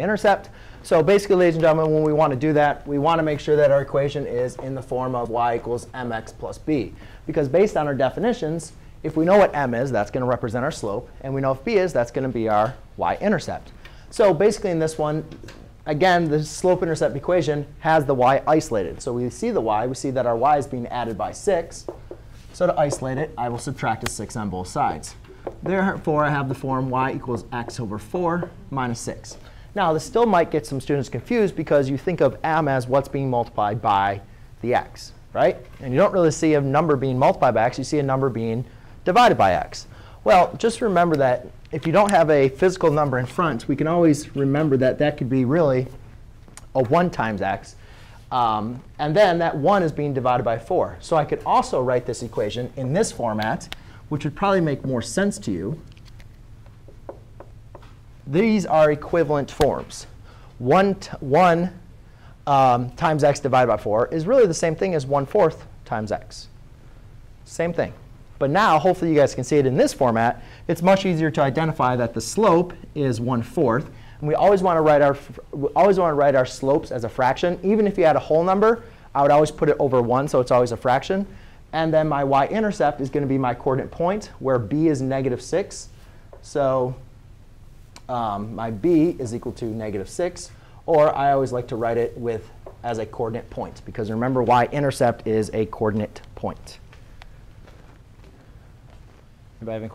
intercept. So basically, ladies and gentlemen, when we want to do that, we want to make sure that our equation is in the form of y equals mx plus b. Because based on our definitions, if we know what m is, that's going to represent our slope. And we know if b is, that's going to be our y-intercept. So basically, in this one, again, the slope-intercept equation has the y isolated. So we see the y. We see that our y is being added by 6. So to isolate it, I will subtract a 6 on both sides. Therefore, I have the form y equals x over 4 minus 6. Now, this still might get some students confused because you think of m as what's being multiplied by the x, right? And you don't really see a number being multiplied by x. You see a number being divided by x. Well, just remember that if you don't have a physical number in front, we can always remember that that could be really a 1 times x. Um, and then that 1 is being divided by 4. So I could also write this equation in this format, which would probably make more sense to you these are equivalent forms. 1, 1 um, times x divided by 4 is really the same thing as 1 fourth times x. Same thing. But now, hopefully you guys can see it in this format. It's much easier to identify that the slope is 1 fourth. And we always want to write our always want to write our slopes as a fraction. Even if you had a whole number, I would always put it over 1, so it's always a fraction. And then my y-intercept is going to be my coordinate point, where b is negative 6. So um, my b is equal to negative 6. Or I always like to write it with as a coordinate point. Because remember, y-intercept is a coordinate point. Anybody have any